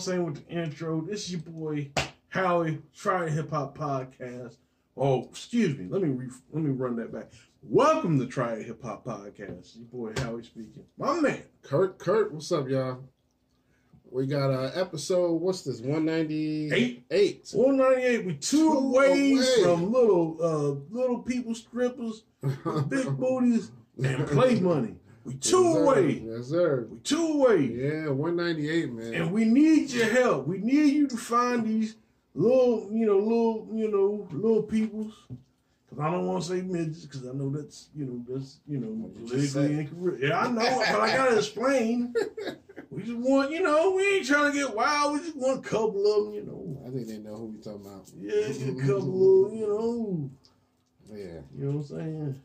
I'm saying, with the intro. This is your boy Howie, Try Hip Hop Podcast. Oh, excuse me. Let me re- let me run that back. Welcome to Try Hip Hop Podcast. Your boy Howie speaking. My man. Kurt, Kurt, what's up, y'all? We got uh episode, what's this, 198? Eight. 198. We two, Two ways away. from little uh little people strippers, big booties, and play money. We two Yes, away. Yes, sir. We two away. Yeah, 198, man. And we need your help. We need you to find these little, you know, little, you know, little peoples. Cause I don't want to say midgets, cause I know that's, you know, that's, you know, What you just politically incorrect. Yeah, I know, but I gotta explain. We just want, you know, we ain't trying to get wild. We just want a couple of them, you know. I think they know who we talking about. Yeah, just a couple of, you know, Yeah. you know what I'm saying.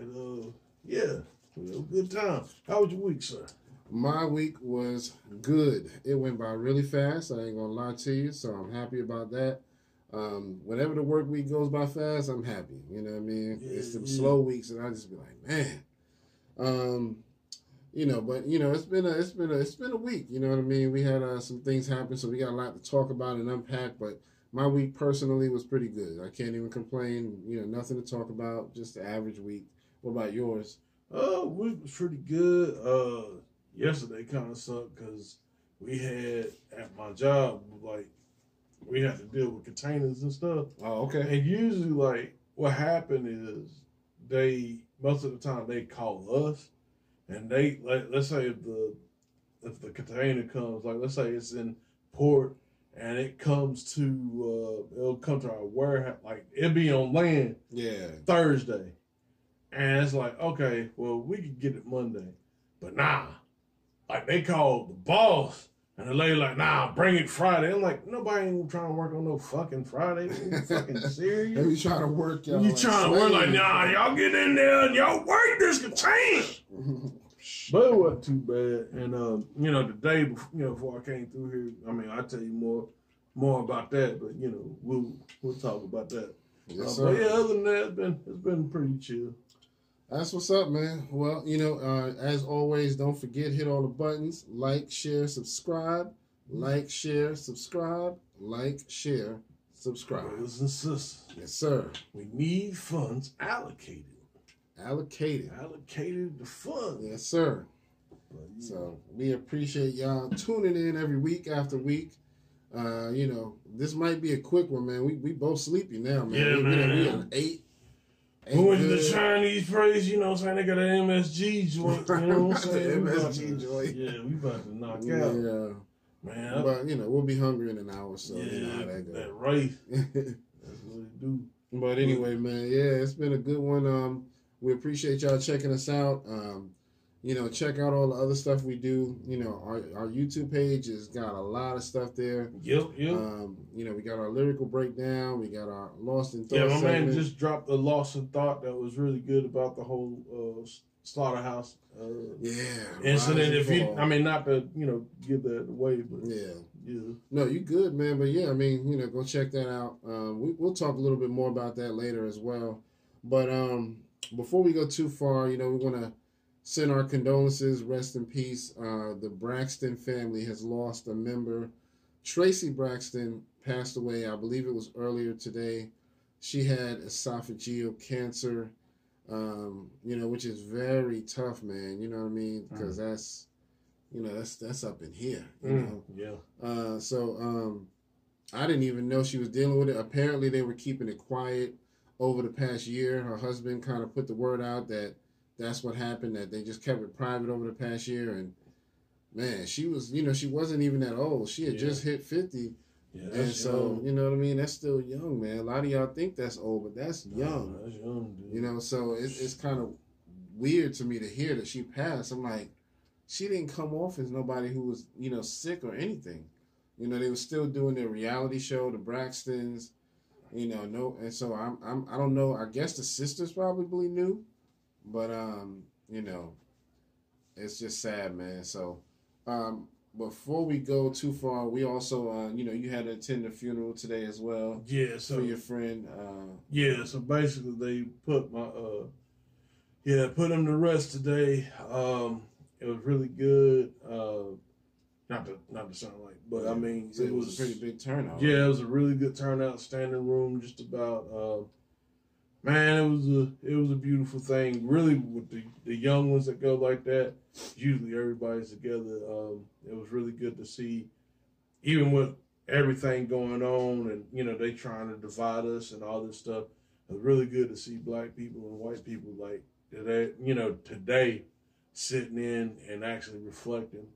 And uh, yeah, we had a good time. How was your week, sir? My week was good. It went by really fast. I ain't gonna lie to you, so I'm happy about that. Um, whenever the work week goes by fast, I'm happy. You know what I mean? Yeah, it's the yeah. slow weeks, and I just be like, man. Um, you know, but you know, it's been a it's been a it's been a week. You know what I mean? We had uh, some things happen, so we got a lot to talk about and unpack. But my week personally was pretty good. I can't even complain. You know, nothing to talk about. Just the average week. What about yours? Uh, week was pretty good. Uh, yesterday kind of sucked because we had at my job like we had to deal with containers and stuff. Oh, okay. And usually, like what happened is they most of the time they call us, and they like let's say if the if the container comes like let's say it's in port and it comes to uh it'll come to our warehouse like it'll be on land Yeah. Thursday. And it's like, okay, well, we could get it Monday. But nah. Like they called the boss and the lady like, nah, bring it Friday. I'm like, nobody ain't trying to work on no fucking Friday. You fucking They serious? be trying to work y'all. You like trying to work like, nah, y'all get in there and y'all work this container. But it wasn't too bad. And um, you know, the day before, you know, before I came through here, I mean, I'll tell you more more about that, but you know, we'll we'll talk about that. Yes, Uh, but yeah, other than that, it's been it's been pretty chill. That's what's up, man. Well, you know, uh, as always, don't forget hit all the buttons: like, share, subscribe, like, share, subscribe, like, share, subscribe. Brothers and sisters, Yes, sir. we need funds allocated. Allocated. Allocated the funds. Yes, sir. But, yeah. So we appreciate y'all tuning in every week after week. Uh, you know, this might be a quick one, man. We we both sleepy now, man. Yeah, we, we, done- we man. Done ate. we ate went to the. Chinese place, you know what I'm saying? They got an MSG joint, you know what I'm saying? We about MSG to- joint. Yeah, we about to knock Yeah. out. Yeah. Man, But you know, we'll be hungry in an hour, so yeah, you know how that that goes. rice, that's what it do. but anyway, man, yeah, it's been a good one. Um, we appreciate y'all checking us out. Um, you know, check out all the other stuff we do. You know, our our YouTube page has got a lot of stuff there. Yep, yep. Um, you know, we got our lyrical breakdown. We got our lost in thought. yeah, my man just dropped a lost in thought that was really good about the whole uh, slaughterhouse uh, yeah incident. If you. I mean, not to you know give that away, but yeah. yeah. No, you good, man. But yeah, I mean, you know, go check that out. Um, we, we'll talk a little bit more about that later as well. But um, before we go too far, you know, we want to send our condolences. Rest in peace. Uh, the Braxton family has lost a member. Traci Braxton passed away. I believe it was earlier today. She had esophageal cancer. Um, you know, which is very tough, man. You know what I mean? Because that's, you know, that's that's up in here. You know. Mm, yeah. Uh, so um, I didn't even know she was dealing with it. Apparently, they were keeping it quiet over the past year. Her husband kind of put the word out that that's what happened. That they just kept it private over the past year. And man, she was, you know, she wasn't even that old. She had Yeah. just hit fifty, Yeah, and so young. you know what I mean. That's still young, man. A lot of y'all think that's old, but that's young. That's young, dude. You know, so it, it's kind of weird to me to hear that she passed. I'm like, she didn't come off as nobody who was, you know, sick or anything. You know, they were still doing their reality show, the Braxtons. You know, no, and so I'm, I'm, I don't know. I guess the sisters probably knew, but um, you know, it's just sad, man. So, um, before we go too far, we also, uh, you know, you had to attend the funeral today as well yeah, so for your friend. Uh, yeah, so basically they put my uh yeah, put him to rest today. Um it was really good. Uh, not to not to sound like, but I mean, So it was, a pretty big turnout. yeah, it was a really good turnout. Standing room, just about. Uh, man, it was a it was a beautiful thing. Really, with the the young ones that go like that, usually everybody's together. Um, it was really good to see, even with everything going on, and you know they trying to divide us and all this stuff. It was really good to see black people and white people like today. You know, today sitting in and actually reflecting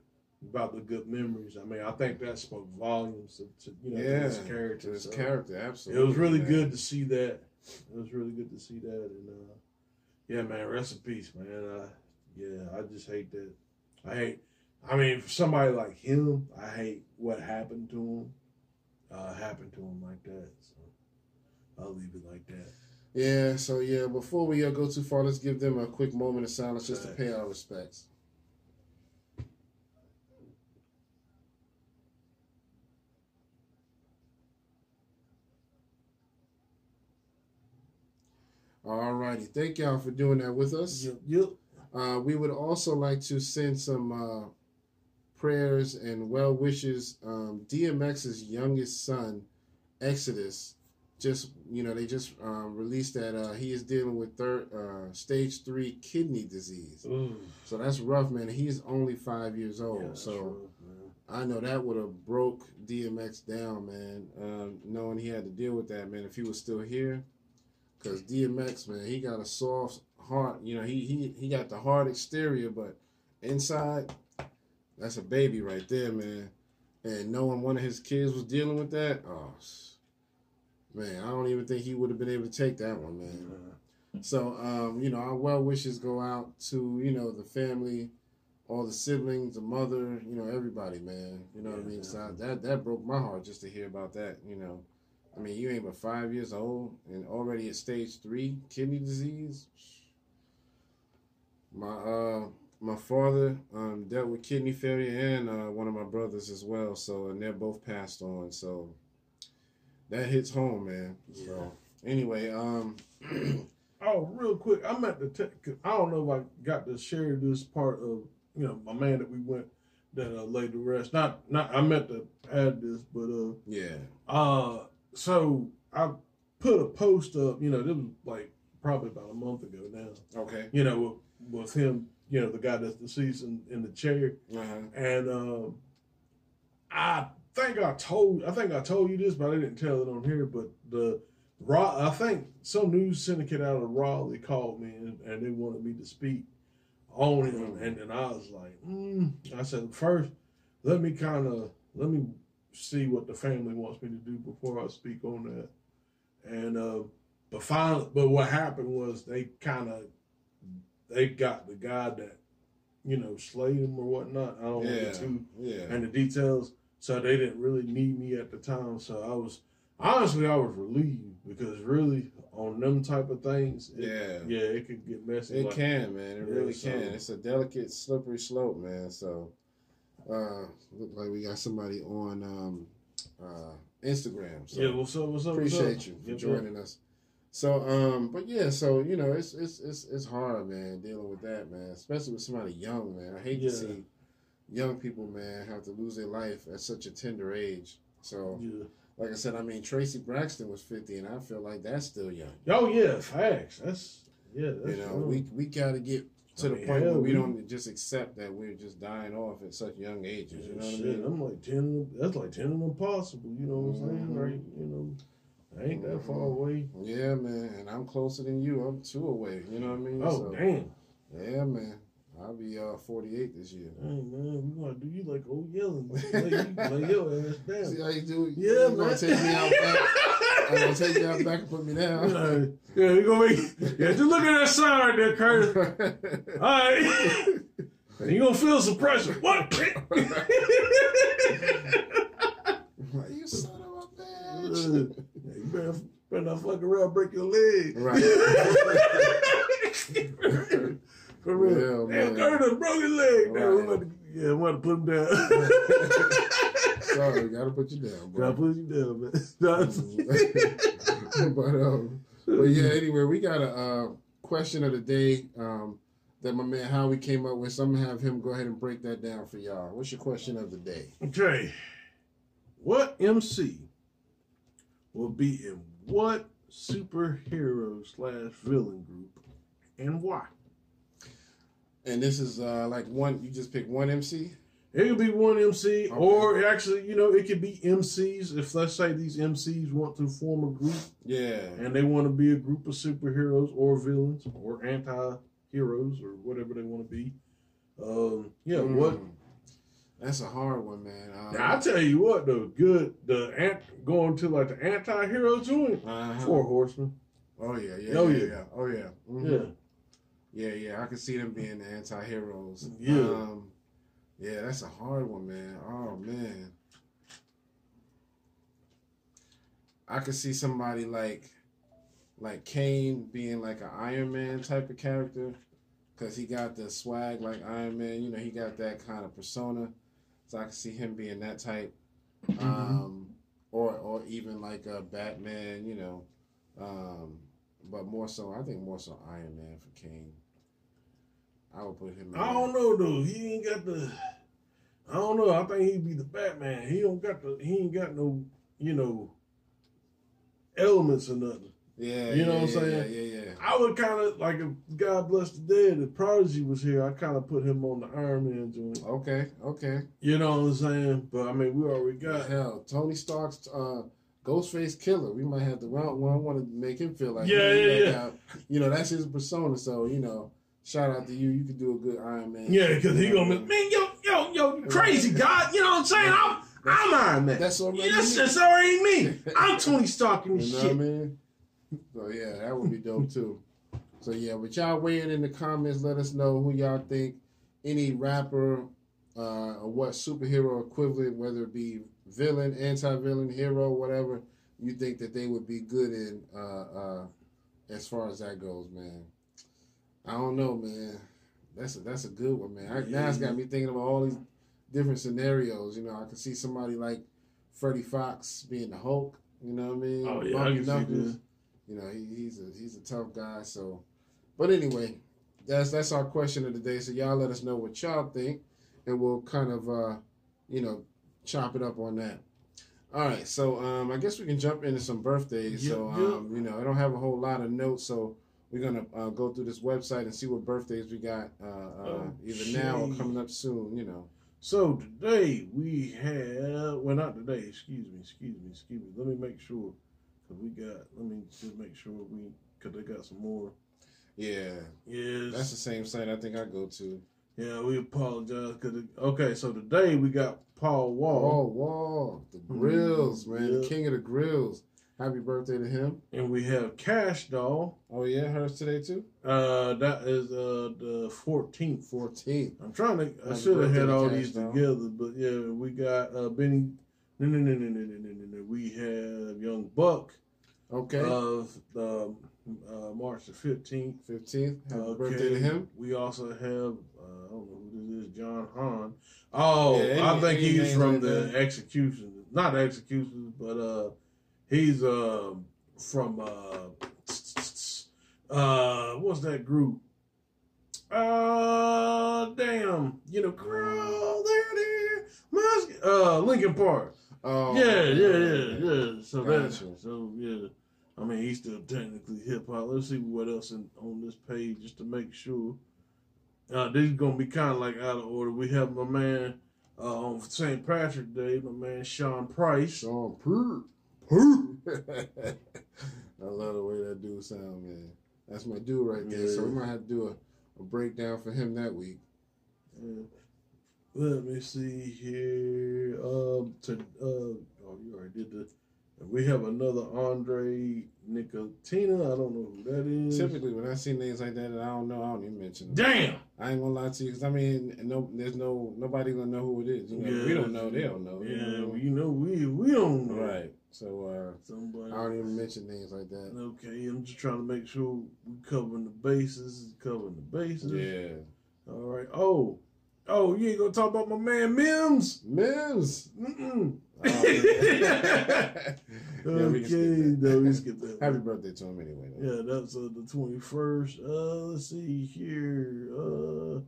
about the good memories. I mean, I think that spoke volumes to, to you know to yeah, his character. to his So character, absolutely. It was really man. good to see that. It was really good to see that, and uh, yeah, man, rest in peace, man. Uh, yeah, I just hate that. I hate. I mean, for somebody like him, I hate what happened to him. Uh, happened to him like that. So I'll leave it like that. Yeah, so yeah, before we uh, go too far, let's give them a quick moment of silence just to pay our respects. All righty, thank y'all for doing that with us. Yep. yep. Uh, we would also like to send some uh, prayers and well wishes. Um, DMX's youngest son, Exodus, just you know they just um, released that uh, he is dealing with third uh, stage three kidney disease. Ooh. So that's rough, man. He's only five years old. Yeah, so rough. I know that would have broke DMX down, man. Um, knowing he had to deal with that, man. If he was still here, because DMX, man, he got a soft heart. You know, he he he got the hard exterior, but inside, that's a baby right there, man. And knowing one of his kids was dealing with that, oh man, I don't even think he would have been able to take that one, man. So, um, you know, our well wishes go out to, you know, the family, all the siblings, the mother, you know, everybody, man. You know what I Yeah, mean? So that that broke my heart just to hear about that, you know. I mean, you ain't but five years old and already at stage three kidney disease. My uh my father um dealt with kidney failure and uh, one of my brothers as well. So and they're both passed on. So that hits home, man. So anyway, um Oh, real quick, I'm at the. Te- I don't know if I got to share this part of you know my man that we went that uh, laid to rest. Not not I meant to add this, but uh yeah. uh so I put a post up. You know, this was like probably about a month ago now. Okay. You know, with, with him. You know, the guy that's deceased in, in the chair, Uh-huh. and um, I think I told I think I told you this, but I didn't tell it on here. But the Raw, I think some news syndicate out of Raleigh called me and, and they wanted me to speak on him, and then I was like, mm. I said first, let me kind of let me see what the family wants me to do before I speak on that. And uh, but finally, but what happened was they kind of they got the guy that you know slayed him or whatnot. I don't know Yeah. the two Yeah. and the details. So they didn't really need me at the time. So I was honestly I was relieved because really on them type of things, it, Yeah. yeah, it could get messy. It like- can, man. It Yeah, really so- can. It's a delicate, slippery slope, man. So, uh, look like we got somebody on um, uh, Instagram. So Yeah, what's up? What's up? what's appreciate up? you for Yep, joining us. So, um, but yeah, so you know, it's it's it's it's hard, man, dealing with that, man. Especially with somebody young, man. I hate Yeah. to see young people, man, have to lose their life at such a tender age. So, Yeah. like I said, I mean, Traci Braxton was fifty, and I feel like that's still young. Oh yeah, facts. That's yeah. That's you know, true. we we got to get to I the mean, point where we we- don't just accept that we're just dying off at such young ages. You know what I Shit, mean? I'm like ten. That's like ten of them possible. You know what I'm saying? Right? You know, I ain't that far Mhm. away. Yeah, man, and I'm closer than you. I'm two away. You know what I mean? Oh So, damn. Yeah, man. I'll be uh 48 this year. Hey man, we gonna do you like old yelling. Lay, you- your ass down. See how you do? it? Yeah, you man. gonna take me out back? I'm gonna take you out back and put me down. Uh, yeah, we gonna make. Yeah, just look at that sign right there, Curtis. All right, you gonna feel some pressure. What? you son of a Yeah, bitch. you better, better not fuck around, break your leg. Right. For real. Yeah, Damn. Curtis broke his leg. Damn, Right. about to, yeah, we want to put him down. Sorry, gotta put you down, bro. Gotta put you down, man. But um, but yeah. Anyway, we got a uh, question of the day. Um, that my man Howie came up with. So I'm gonna have him go ahead and break that down for y'all. What's your question of the day? Okay. What MC will be in what superhero slash villain group and why? And this is uh like one. You just pick one MC. It could be one MC, Okay. or actually, you know, it could be MCs. If let's say these MCs want to form a group Yeah. and they want to be a group of superheroes or villains or anti-heroes or whatever they want to be. Um, yeah, what? Mm. That's a hard one, man. Uh, Now I tell you what, the good the ant going to like the anti-hero joint. uh-huh. Four Horsemen. Oh yeah, yeah, Oh, yeah, yeah. yeah. Oh yeah. Mhm. Yeah. Yeah, yeah, I can see them being the anti-heroes. Yeah. Um, yeah, that's a hard one, man. Oh man. I could see somebody like like Kane being like an Iron Man type of character cuz he got the swag like Iron Man, you know, he got that kind of persona. So I could see him being that type. Um or or even like a Batman, you know. Um but more so, I think more so Iron Man for Kane. I would put him. I don't know though. He ain't got the. I don't know. I think he'd be the Batman. He don't got the. He ain't got no. You know. Elements or nothing. Yeah, You know yeah, what I'm saying? Yeah, yeah, yeah. I would kind of like if God bless the dead, if Prodigy was here, I kind of put him on the Iron Man joint. Okay, okay. You know what I'm saying? But I mean, we already got. Hell, Tony Stark's uh, Ghostface Killah. We might have to round one. Want to make him feel like Yeah, yeah, yeah. uh, you know, that's his persona. So you know, shout out to you. You could do a good Iron Man. Yeah, because he gonna be man, yo, yo, yo, crazy God. You know what I'm saying? I'm, I'm Iron Man. That's already Yes, me. that's already me. I'm Tony Stark this You know what I mean? So yeah, that would be dope too. So yeah, but y'all weigh in in the comments. Let us know who y'all think any rapper uh, or what superhero equivalent, whether it be villain, anti-villain, hero, whatever, you think that they would be good in uh, uh, as far as that goes, man. I don't know, man. That's a that's a good one, man. I, now it's got me thinking about all these different scenarios. You know, I could see somebody like Freddie Foxxx being the Hulk. You know what I mean? Oh, yeah, I can see that. You know, he, he's a he's a tough guy. So, but anyway, that's that's our question of the day. So y'all let us know what y'all think, and we'll kind of uh, you know chop it up on that. All right, so um, I guess we can jump into some birthdays. so Yep, yep. um, you know, I don't have a whole lot of notes, so we're gonna uh, go through this website and see what birthdays we got uh, uh, either now or coming up soon. You know. So today we have well not today, excuse me, excuse me, excuse me. Let me make sure because we got let me just make sure we because they got some more. Yeah, Yes. that's the same site I think I go to. yeah, we apologize because okay, so today we got Paul Wall. Paul Wall, the mm-hmm. Grills, mm-hmm. man, the king of the Grills. Happy birthday to him. And we have Cash Doll. Oh yeah, hers today too. Uh, that is uh the fourteenth. Fourteenth. I'm trying to. Happy I should have had all these Doll. together, but yeah, we got uh Benny. No, no, no, no, no, no, no, no. We have Young Buck. Okay. Of um, uh, March the fifteenth. Fifteenth. Happy birthday to him. We also have uh, I don't know who this is, John Hahn. Oh, Yeah, any- I think he's from like the that? execution, not executions, but uh, he's uh from uh, uh, what's that group? Uh, damn, you know, girl, there, there, my, uh, Linkin Park. Oh. Yeah, yeah, yeah, yeah. So that, Gotcha. so yeah. I mean, he's still technically hip hop. Let's see what else in, on this page just to make sure. Uh, this is gonna be kind of like out of order. We have my man uh, on St. Patrick Day, my man Sean Price. Sean Purr. Purr. I love the way that dude sound, man. That's my dude right there. So we might have to do a, a breakdown for him that week. Uh, let me see here. Um, to uh, oh, you already did the. We have another Andre Nickatina. I don't know who that is. Typically, when I see names like that that I don't know, I don't even mention them. Damn. I ain't gonna lie to you, because I mean, no, there's no nobody gonna know who it is. You know, we don't know, they don't know. you Yeah, know? well, you know we we don't know. right. So uh, Somebody. I don't even mention names like that. Okay, I'm just trying to make sure we're covering the bases, covering the bases. Yeah. All right. Oh, Oh, you ain't gonna talk about my man Mims? Mims. Mm-mm. Oh, Yeah, we can skip okay, that. no, we skip that. Happy birthday to him anyway. though. Yeah, that's uh, the twenty first. Uh, let's see here. Uh,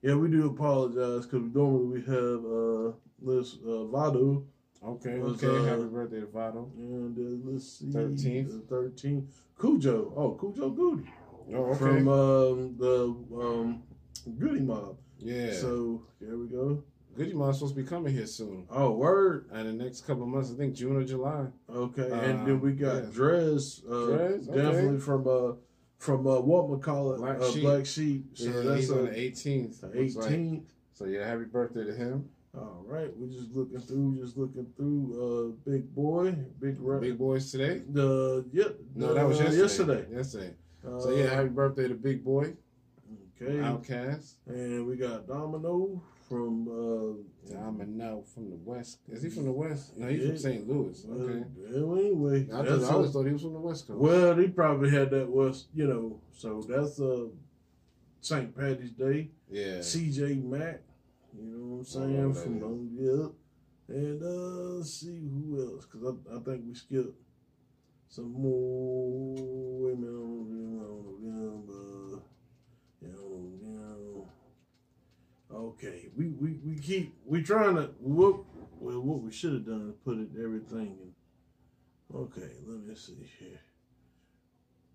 yeah, we do apologize because normally we have uh this uh Vado Okay, Was, okay. uh, Happy birthday to Vado. and uh, let's see 13th. thirteenth Cujo. Oh, Khujo Goodie Oh, okay. from um the um Goodie Mob. yeah. So there we go. Goody Mom's supposed to be coming here soon. Oh, word. And the next couple of months, I think June or July. Okay, Uh, and then we got. Dress, uh, Drez, okay. definitely from uh from uh what McCall it, Black uh, Sheep. Black Sheep. So yeah, that's on the 18th. the looks like. 18th. So yeah, happy birthday to him. All right, we're just looking through, just looking through. Uh, big boy, big rep. Big boys today. The yep. No, that was uh, yesterday. yesterday. Yesterday. Uh, So yeah, happy birthday to Big Boi, okay. OutKast. And we got Domino from. Uh, Domino from the West. Is he from the West? No, he's Yeah. from St. Louis. Okay. Well, anyway, I, I always a- thought he was from the West Coast. well, he probably had that West, you know. So that's uh, St. Patty's Day. yeah. CJ Mack, you know what I'm saying? know From um, yeah. And uh let's see who else, because I, I think we skipped some more women on them, on them, you know, you know. Okay, we, we, we keep we trying to what well what we should have done is put it everything in. Okay, let me see here.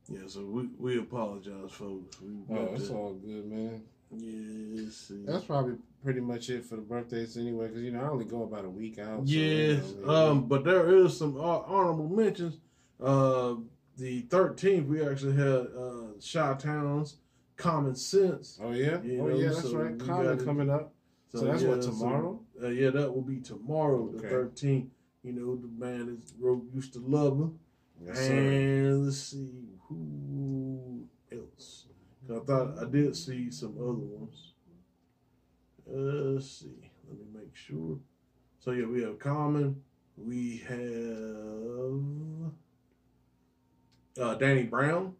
Yeah, so we, we apologize, folks. We Oh, that's to- all good, man. yeah. That's probably pretty much it for the birthdays anyway, because you know I only go about a week out. so, Yes, you know, um, but there is some hon- mentions. Uh, the thirteenth, we actually had uh, Chi Town's Common Sense. oh yeah, you oh yeah, that's so right. Common gotta- coming up. So that's what, so, tomorrow? uh, yeah, that will be tomorrow, the thirteenth. You know, the man is wrote used to love her. Yes, sir. and let's see who else. I thought I did see some other ones. Uh, let's see. Let me make sure. So yeah, we have Common. We have uh, Danny Brown.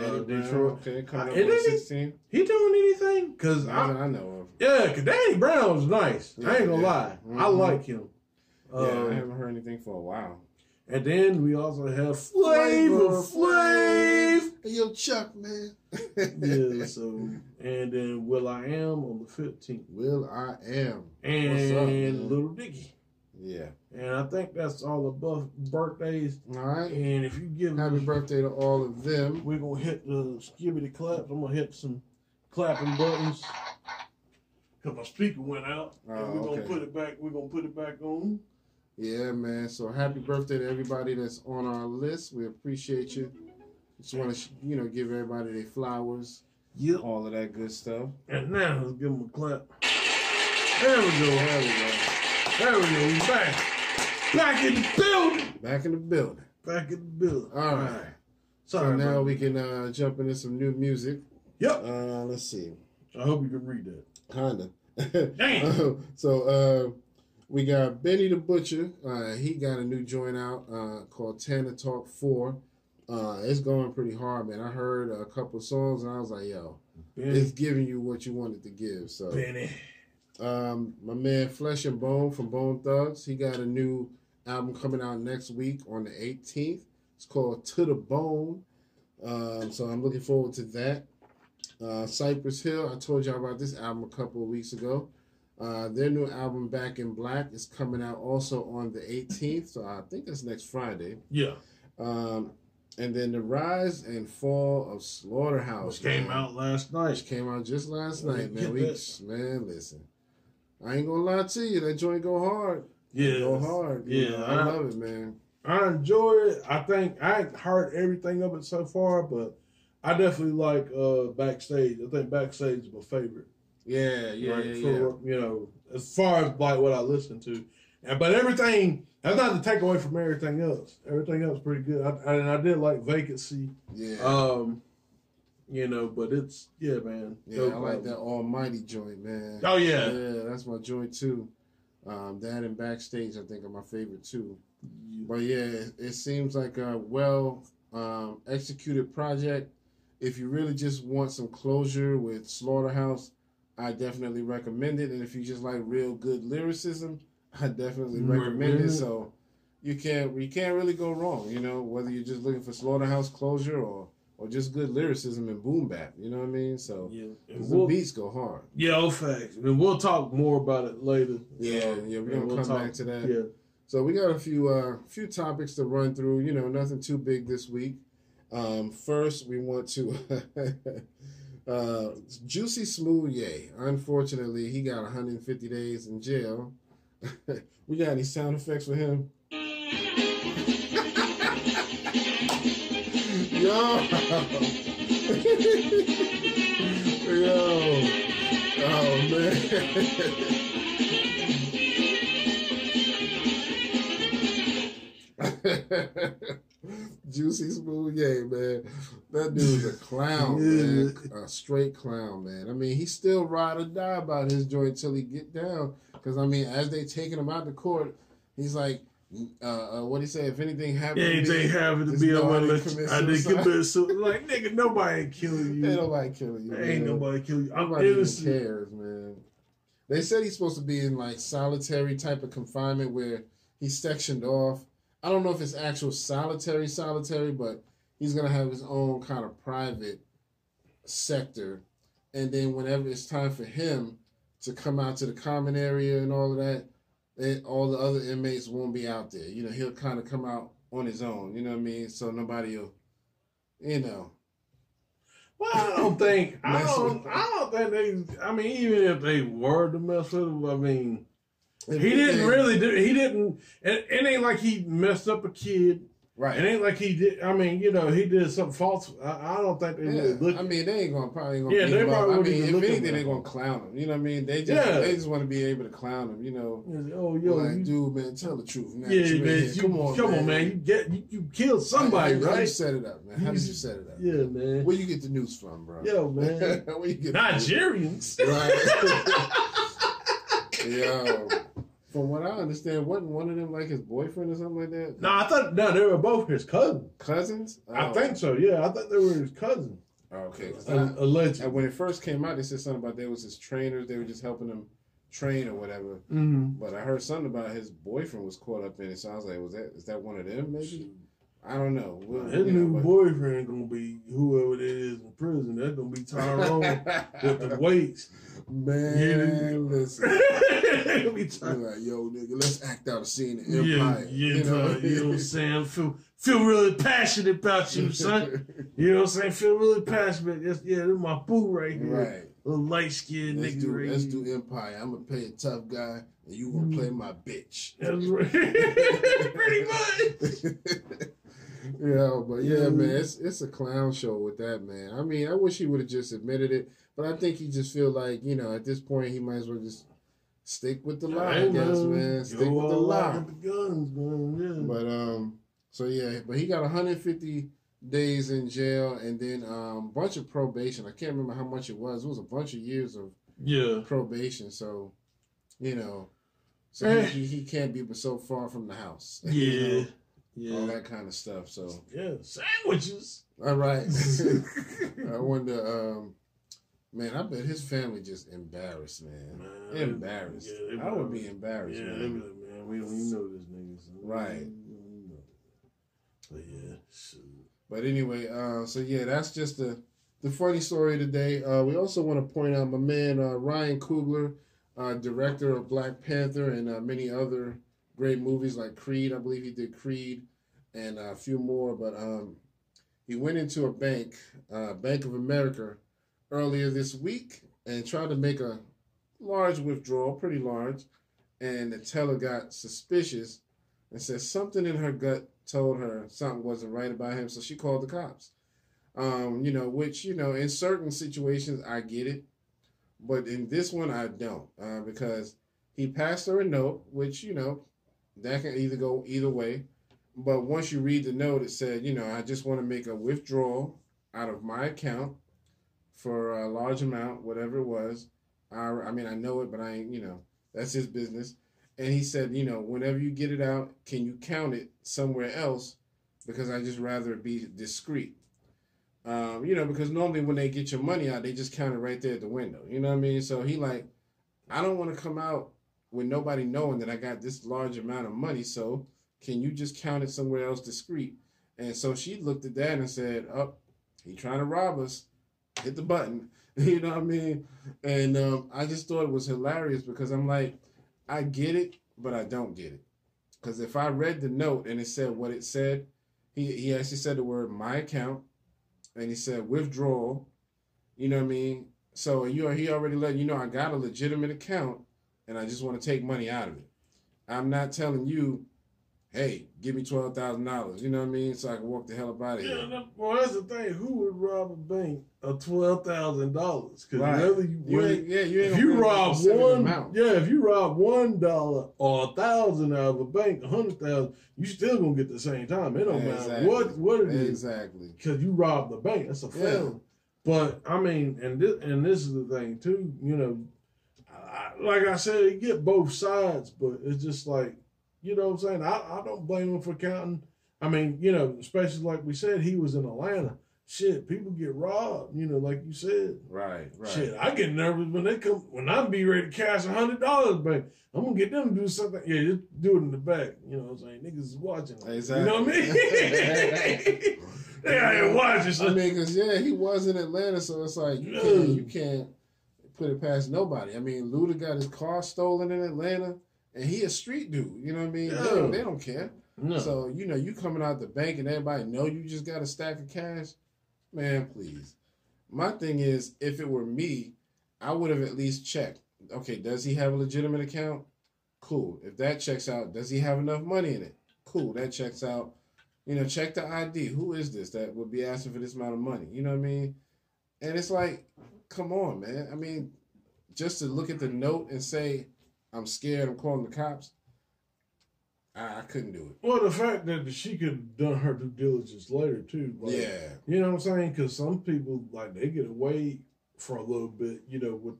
Danny uh, Brown, Detroit. Okay, coming Uh, up and on then he- He doing anything? Cause Not I, I know of. yeah, cause Danny Brown's nice. I ain't gonna Yeah, lie. yeah. I like him. Yeah, Um, I haven't heard anything for a while. and then we also have Flavor Flav. Hey, yo, Chuck, man. yeah, so and then Will I Am on the fifteenth, Will I am. and What's up, man? Little Dicky, Yeah. and I think that's all the buff birthdays. All right. And if you give Happy me, birthday to all of them. we're gonna hit the skibbity claps. I'm gonna hit some clapping buttons because my speaker went out, oh, and Oh, we're gonna put it back. We're gonna put it back on. Yeah, man. So happy birthday to everybody that's on our list. We appreciate you. Just want to, you know, give everybody their flowers, Yep. all of that good stuff. And now let's give them a clap. There we go. There we go. There we go. Back. Back in the building. Back in the building. Back in the building. All right. So Sorry. now about we can uh, jump into some new music. Yep. Uh, let's see. I hope you can read that. Kinda. Damn. so uh, we got Benny the Butcher. Uh, he got a new joint out uh, called Tana Talk Four. Uh, it's going pretty hard, man. I heard a couple songs and I was like, "Yo, it's giving you what you wanted to give." So, Benny. Um, my man Flesh and Bone from Bone Thugs, he got a new album coming out next week on the 18th. It's called To the Bone. Um, so I'm looking forward to that. Uh, Cypress Hill, I told y'all about this album a couple of weeks ago. Uh, their new album, Back in Black, is coming out also on the 18th. So I think that's next Friday. Yeah. Um, and then the rise and fall of Slaughterhouse Which came man, out last Which night. came out just last night, man. We that. man, listen. I ain't gonna lie to you, that joint go hard. Yeah. Go hard. Yeah, know, I, I- love it, man. I enjoy it. I think I ain't heard everything of it so far, but I definitely like uh backstage. I think backstage is my favorite. Yeah, yeah, right? yeah, For yeah. you know, as far as like what I listen to, and but everything that's not to take away from everything else. Everything else is pretty good. I, I, and I did like vacancy. Yeah, Um, you know, but it's yeah, man. yeah, I like that Almighty joint, man. Oh yeah. yeah, that's my joint too. Um, that and backstage, I think, are my favorite too. But yeah, it, it seems like a well um, executed project. If you really just want some closure with Slaughterhouse, I definitely recommend it. And if you just like real good lyricism, I definitely recommend it. So you can't you can't really go wrong. You know, whether you're just looking for slaughterhouse closure or or just good lyricism and boom bap. You know what I mean? So Yeah, 'cause the beats go hard. yeah, old facts. And we'll talk more about it later. Yeah, Um, yeah, we're gonna we'll come talk- back to that. Yeah, So we got a few uh few topics to run through. You know, nothing too big this week. Um, first, we want to uh, Juicy Smooth Yay. Unfortunately, he got 150 days in jail. we got any sound effects for him? Yo, yo, oh man. Juicy Smooth, yeah, man. That dude's a clown, man. A straight clown, man. I mean, he still ride or die about his joint till he get down. Because I mean, as they taking him out to court, he's like, uh, uh, what he say? If anything happened, yeah, to me, they have to be know able I to didn't let you. commit I didn't suicide. commit suicide. Like nigga, nobody ain't killing you. ain't nobody killing you. ain't nobody killing you. I'm Nobody innocent. cares, man. They said he's supposed to be in like solitary type of confinement where he's sectioned off. I don't know if it's actual solitary solitary, but he's gonna have his own kind of private sector. And then whenever it's time for him to come out to the common area and all of that, then all the other inmates won't be out there. You know, he'll kind of come out on his own. You know what I mean? So nobody will, you know. Well, I don't think I don't I don't think they. I mean, even if they were to mess with him, I mean, If he didn't they- really do. He didn't. It, it ain't like he messed up a kid. Right. It ain't like he did. I mean, you know, he did something false. I, I don't think they Yeah, really look. I mean, they ain't gonna probably gonna Yeah, they probably I mean, if anything, they're gonna clown him. You know what I mean? They just Yeah. they just want to be able to clown him. You know, oh, yo, like, you, dude, man, tell the truth. Now yeah, in man. You, come on, come man. on, man. You get you, you killed somebody, how, how, How you set it up, man? How did you set it up? Yeah, man. Where you get the news from, bro? Yo, man. Where you get Nigerians. Right. Yo, from what I understand, wasn't one of them like his boyfriend or something like that? No, I thought no, they were both his cousins. Cousins? I Oh. think so. Yeah, I thought they were his cousins. Okay, okay. 'cause Uh, I- and when it first came out, they said something about there was his trainers. They were just helping him train or whatever. Mm-hmm. But I heard something about his boyfriend was caught up in it. So I was like, was that is that one of them? Maybe I don't know. We'll, you new know, but- boyfriend gonna be whoever it is in prison. That's gonna be Tyrone with the weights. Man, listen. Gonna be Tyrone. like, yo, nigga, let's act out a scene in Empire. yeah, you know, you know what I'm saying? Feel feel really passionate about you, son. You know what I'm saying? Feel really passionate. Yes, yeah, this my boo right here. right. Little light skinned nigga do right let's here. do Empire. I'm gonna play a tough guy, and you gonna play mm. my bitch. That's right. Pretty much. Yeah, but yeah, Yeah. man, it's it's a clown show with that man. I mean, I wish he would have just admitted it, but I think he just feel like you know at this point he might as well just stick with the lie. I guess, man, stick Go with the all lie. with the guns, man. Yeah. But um, so yeah, but he got 150 days in jail and then um, bunch of probation. I can't remember how much it was. It was a bunch of years of yeah. probation. So, you know, so Eh. he, he, he can't be so far from the house. you Yeah. know, Yeah. all that kind of stuff. So, Yeah. Sandwiches. all right. I wonder. Um, man, I bet his family just embarrassed, man. Man, Embarrassed. yeah, they I would be embarrassed, Yeah, man. they be like, man, we don't even know this nigga. So Right. don't even know. But yeah, shoot. But anyway, uh, so yeah, that's just the the funny story today. Uh, we also want to point out my man uh, Ryan Coogler, uh, director of Black Panther and uh, many other great movies like Creed. I believe he did Creed and uh, a few more. But um, he went into a bank, uh, Bank of America, earlier this week and tried to make a large withdrawal, pretty large. And the teller got suspicious and said something in her gut told her something wasn't right about him, so she called the cops. Um, you know, which you know, in certain situations I get it, but in this one I don't, uh, because he passed her a note, which you know, that can either go either way. But once you read the note, it said, you know, I just want to make a withdrawal out of my account for a large amount, whatever it was. I, I mean, I know it, but I ain't, you know, that's his business. And he said, you know, whenever you get it out, can you count it somewhere else? Because I just rather be discreet. Um, you know, because normally when they get your money out, they just count it right there at the window. You know what I mean? So he like, I don't want to come out with nobody knowing that I got this large amount of money. So can you just count it somewhere else discreet? And so she looked at that and said, "Up, oh, he trying to rob us. Hit the button." you know what I mean? And um, I just thought it was hilarious because I'm like, I get it, but I don't get it. Because if I read the note and it said what it said, he, he actually said the word my account and he said withdrawal. You know what I mean? So you he already let you know I got a legitimate account and I just want to take money out of it. I'm not telling you hey, give me twelve thousand dollars. You know what I mean? So I can walk the hell up out of here. Yeah, well, that's the thing. Who would rob a bank of twelve thousand dollars? Because right. really, you, you yeah, you ain't if you rob one, amount. yeah, if you rob one dollar or a thousand out of a bank, a hundred thousand, you still gonna get the same time. It don't yeah, matter what what it is, exactly. Because you robbed the bank. That's a felony. Yeah. But I mean, and this and this is the thing too. You know, like I said, you get both sides, but it's just like you know what I'm saying? I, I don't blame him for counting. I mean, you know, especially like we said, he was in Atlanta. Shit, people get robbed, you know, like you said. Right, right. Shit, I get nervous when they come when I'm be ready to cash a hundred dollars, but I'm gonna get them to do something. Yeah, just do it in the back. You know what I'm saying? Niggas is watching. Exactly. You know what I mean? they out here watching. So. I mean, cause yeah, he was in Atlanta, so it's like you can't you can't put it past nobody. I mean, Luda got his car stolen in Atlanta and he a street dude. You know what I mean? Yeah. They, don't, they, don't, care. No. So you know, you coming out the bank and everybody know you just got a stack of cash. Man, please. My thing is, if it were me, I would have at least checked. Okay, does he have a legitimate account? Cool. If that checks out, does he have enough money in it? Cool. That checks out. You know, check the ID. Who is this that would be asking for this amount of money? You know what I mean? And it's like, come on, man. I mean, just to look at the note and say, I'm scared. I'm calling the cops. I, I couldn't do it. Well, the fact that she could have done her due diligence later too. Like, yeah. You know what I'm saying? Because some people like they get away for a little bit, you know, with,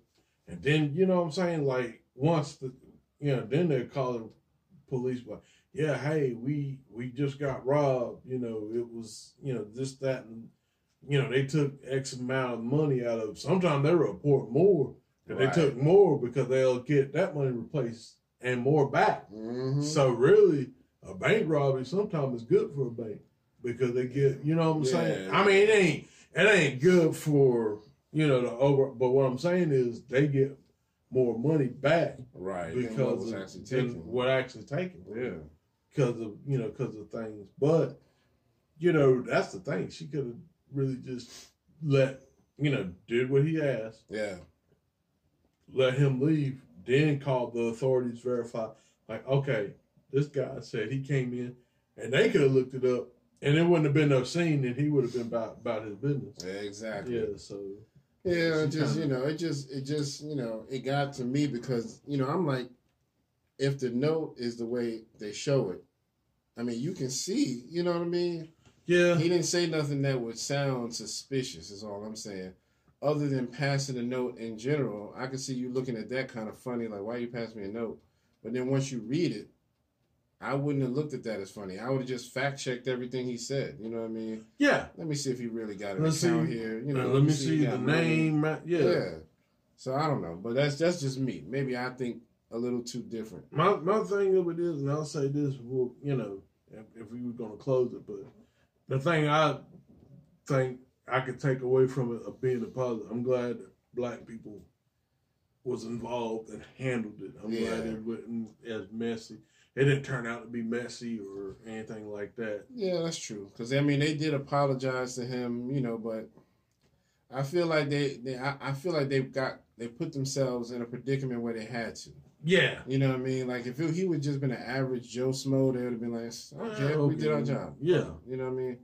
and then you know what I'm saying. Like once the, you know, then they're calling police but yeah, hey, we we just got robbed. You know, it was you know this that and you know they took X amount of money out of. Sometimes they report more and right. they took more because they'll get that money replaced and more back. Mm-hmm. So really, a bank robbery sometimes is good for a bank because they get, you know what I'm yeah. saying? I mean, it ain't it ain't good for you know the over, but what I'm saying is they get more money back, right? Because what actually taken, what actually taken, yeah, because of you know because of things. But you know that's the thing. She could have really just let you know did what he asked, yeah, let him leave, then call the authorities, verify, like, okay, this guy said he came in, and they could have looked it up, and it wouldn't have been no scene, and he would have been about, about his business. Yeah, exactly. Yeah, so. Yeah, just, you know, it just, it just, you know, it got to me because, you know, I'm like, if the note is the way they show it, I mean, you can see, you know what I mean? Yeah. He didn't say nothing that would sound suspicious, is all I'm saying other than passing a note in general, I could see you looking at that kind of funny, like, why you pass me a note? But then once you read it, I wouldn't have looked at that as funny. I would have just fact checked everything he said. You know what I mean? Yeah. Let me see if he really got an let's account see, here. You know, uh, let, let me see, see the name. Yeah. Yeah. So I don't know, but that's that's just me. Maybe I think a little too different. My my thing of it is, and I'll say this, well, you know, if, if we were going to close it, but the thing I think I could take away from it of being a positive. I'm glad that black people was involved and handled it. I'm yeah. glad it wasn't as messy. It didn't turn out to be messy or anything like that. Yeah, that's true. Because I mean, they did apologize to him, you know, but I feel like they, they I, I feel like they've got they put themselves in a predicament where they had to. Yeah. You know what I mean? Like if it, he would just been an average Joe Smo, they would have been like, okay, okay, we did our job. Yeah. You know what I mean?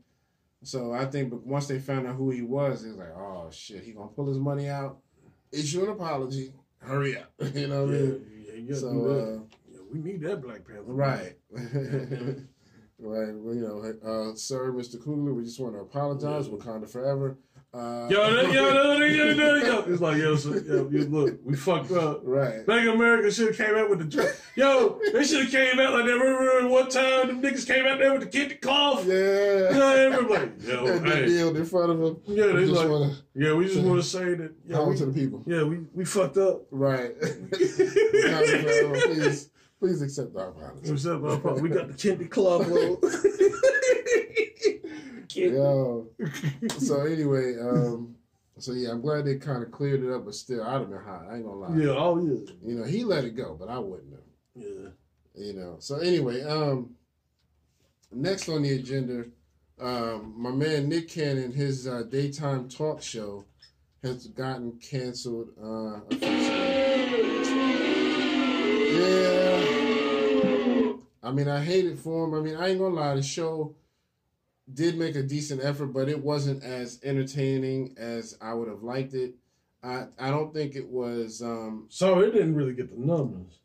So I think, but once they found out who he was, it's like, oh shit, he gonna pull his money out, issue an apology, hurry up. you know what I mean? Yeah, so uh, yeah, we need that Black Panther. Right. right. Well, you know, uh, sir, Mr. Coogler, we just want to apologize. Yeah. Wakanda forever. Uh, Yo, yo, yo, yo, yo, yo. It's like, yo, so, yo, you look, we fucked up. right. Bank of America should have came out with the drug. Yo, they should have came out like that. Remember one time them niggas came out there with the kid cough? Yeah. You know, like, yo, and hey. in front of him. Yeah, they just like, want yeah, we just want to say that, to yeah, talk we, to the people. yeah, we, we fucked up. Right. please, please accept our apology. Up, my fault. We got the Kendi Club. Yo. So anyway, um, so yeah, I'm glad they kind of cleared it up, but still, I'd have been hot. I ain't gonna lie. Yeah, oh yeah. You know, he let it go, but I wouldn't have. Yeah. You know. So anyway, um, next on the agenda, um, my man Nick Cannon, his uh, daytime talk show has gotten canceled. Uh, yeah. I mean, I hate it for him. I mean, I ain't gonna lie, the show did make a decent effort, but it wasn't as entertaining as I would have liked it. I I don't think it was. Um, So it didn't really get the numbers.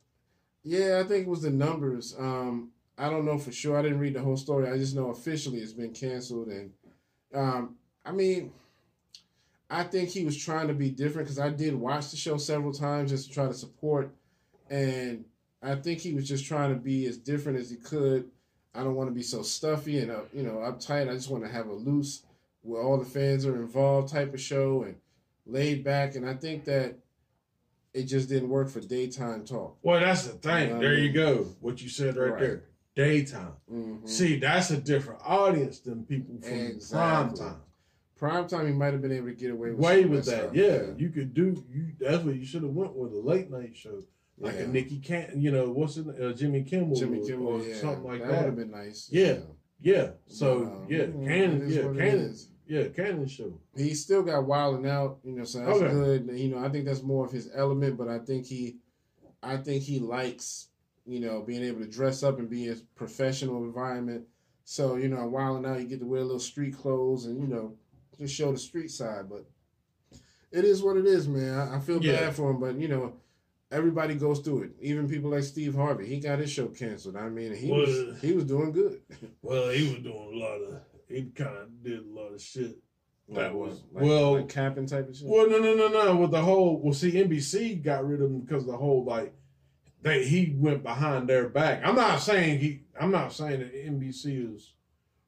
yeah, I think it was the numbers. Um, I don't know for sure. I didn't read the whole story. I just know officially it's been canceled. And um, I mean, I think he was trying to be different because I did watch the show several times just to try to support. And I think he was just trying to be as different as he could. I don't want to be so stuffy and uh, you know uptight. I just want to have a loose, where all the fans are involved type of show and laid back. And I think that it just didn't work for daytime talk. Well, that's the thing. Um, there you go. What you said right, right. there. Daytime. Mhm. See, that's a different audience than people from prime Exactly. time. Prime time, he might have been able to get away with Way with that. stuff. Yeah. You could do you that's what you should have went with a late night show. Like Yeah. a Nikki Can you know, what's it uh, Jimmy Kimmel Jimmy or- Kimmel, or yeah, something like that. that. would have been nice. Yeah. Yeah. So um, yeah, mm, Cannon yeah, Cannon yeah, Cannon show. He still got Wild 'N Out, you know, so that's Okay. good. You know, I think that's more of his element, but I think he, I think he likes, you know, being able to dress up and be in a professional environment. So you know, Wild 'N Out, you get to wear little street clothes and you know, just show the street side. But it is what it is, man. I, I feel Yeah. bad for him, but you know. Everybody goes through it. Even people like Steve Harvey, he got his show canceled. I mean, he Well, was he was doing good. Well, he was doing a lot of he kinda did a lot of shit. That was like, well like capping type of shit. Well, no, no, no, no. With the whole, well, see, NBC got rid of him because the whole like they he went behind their back. I'm not saying he. I'm not saying that NBC is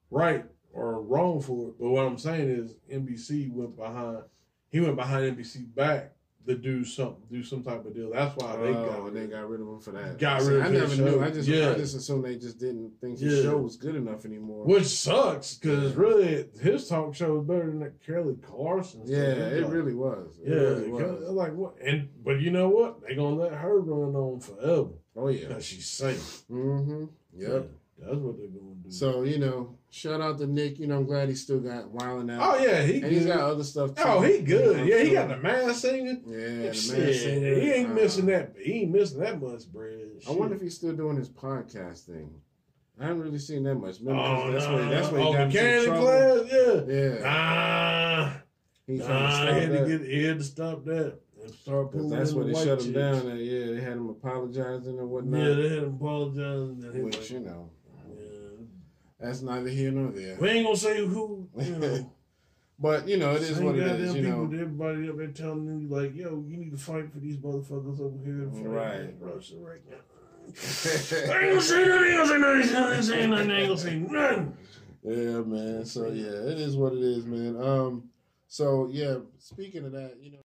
right or wrong for it, but what I'm saying is NBC went behind. He went behind NBC back to do something, do some type of deal. That's why they oh, got. and rid they got rid of him for that. Got See, rid I never show. knew. I just Yeah. I just assumed they just didn't think his Yeah. show was good enough anymore. Which sucks because really his talk show was better than that Kelly Clarkson. yeah, it really was. It Yeah, really was. like what? And but you know what? They gonna let her run on forever. Oh yeah. Because she's safe. Mm-hmm. Yep. Yeah, that's what they're gonna do. So you know, shout out to Nick. You know, I'm glad he still got Wild 'N Out. oh yeah, he and good. he's got other stuff. Too. oh, he good. You know, Yeah, he so- got the Masked Singer. Yeah, the man Shit, singer. he ain't uh, missing that. He ain't missing that much bread. I wonder if he's still doing his podcast thing. I haven't really seen that much. 'cause Oh, that's nah. where that's where he oh, got the in candy some trouble. class. Yeah. Yeah, Nah, he nah. to He had that. to get. He had to stop that and start pulling. that's where the they shut him down. And yeah, they had him apologizing and whatnot. Yeah, they had him apologizing. And which like, you know. That's neither here nor there. We ain't gonna say who. You know. But you know, it is Same what it is. You people, know, everybody up there telling them like, "Yo, you need to fight for these motherfuckers over here." in Right. Russia right now. I ain't gonna say nothing. I ain't gonna say nothing. I ain't saying nothing. I ain't gonna say nothing. yeah, man. So yeah, it is what it is, man. Um, so yeah, speaking of that, you know.